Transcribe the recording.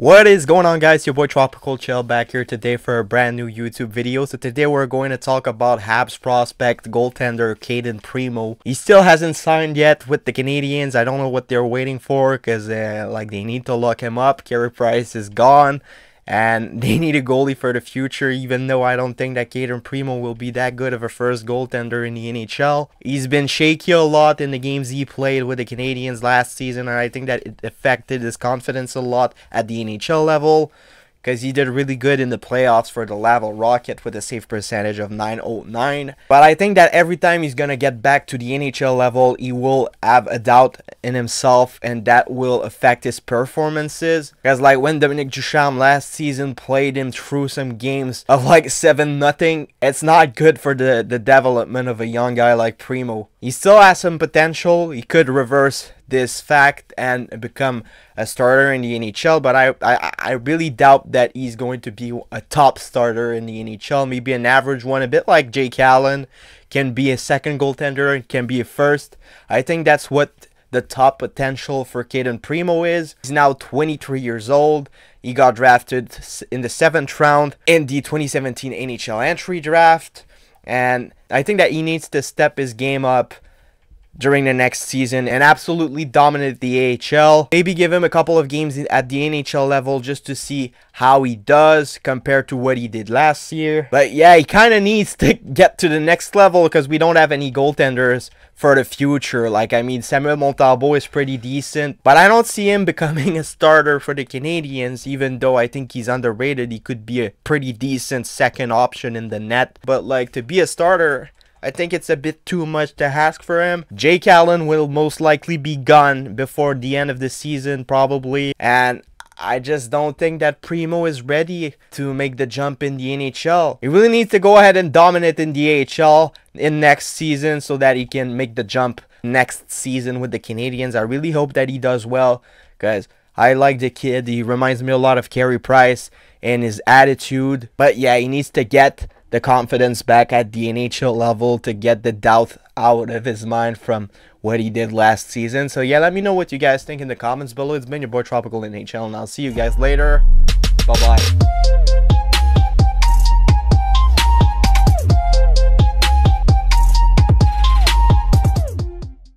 What is going on guys, your boy Tropical Chel back here today for a brand new YouTube video. So today we're going to talk about Habs prospect goaltender Cayden Primeau. He still hasn't signed yet with the Canadiens. I don't know what they're waiting for because uh, like they need to lock him up. Carey Price is gone and they need a goalie for the future even though I don't think that Cayden Primeau will be that good of a first goaltender in the NHL. He's been shaky a lot in the games he played with the Canadiens last season and I think that it affected his confidence a lot at the NHL level because he did really good in the playoffs for the Laval Rocket with a save percentage of 909. But I think that every time he's going to get back to the NHL level, he will have a doubt in himself and that will affect his performances. Because like when Dominic Ducharme last season played him through some games of like 7 nothing, it's not good for the, the development of a young guy like Primeau. He still has some potential. He could reverse this fact and become a starter in the NHL. But I, I, I really doubt that he's going to be a top starter in the NHL. Maybe an average one, a bit like Jake Allen, can be a second goaltender and can be a first. I think that's what the top potential for Cayden Primeau is. He's now 23 years old. He got drafted in the seventh round in the 2017 NHL entry draft. And I think that he needs to step his game up during the next season and absolutely dominate the AHL. Maybe give him a couple of games at the NHL level just to see how he does compared to what he did last year. But yeah, he kind of needs to get to the next level because we don't have any goaltenders for the future. Like, I mean, Samuel Montembeault is pretty decent, but I don't see him becoming a starter for the Canadiens, even though I think he's underrated. He could be a pretty decent second option in the net. But, like, to be a starter, I think it's a bit too much to ask for him. Jake Allen will most likely be gone before the end of the season, probably. And I just don't think that Primeau is ready to make the jump in the NHL. He really needs to go ahead and dominate in the AHL in next season so that he can make the jump next season with the Canadiens. I really hope that he does well because I like the kid. He reminds me a lot of Carey Price and his attitude. But yeah, he needs to get the confidence back at the NHL level to get the doubt out of his mind from what he did last season. So yeah, let me know what you guys think in the comments below. It's been your boy Tropical NHL, and I'll see you guys later. Bye-bye.